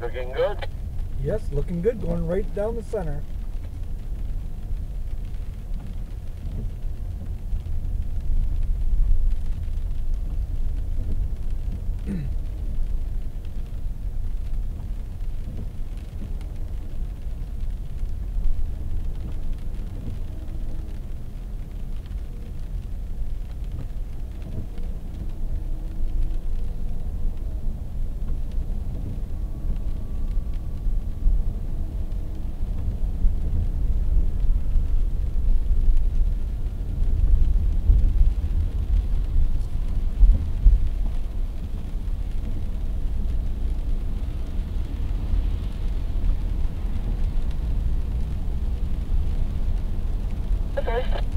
Looking good. Yes, looking good. Going right down the center. Okay.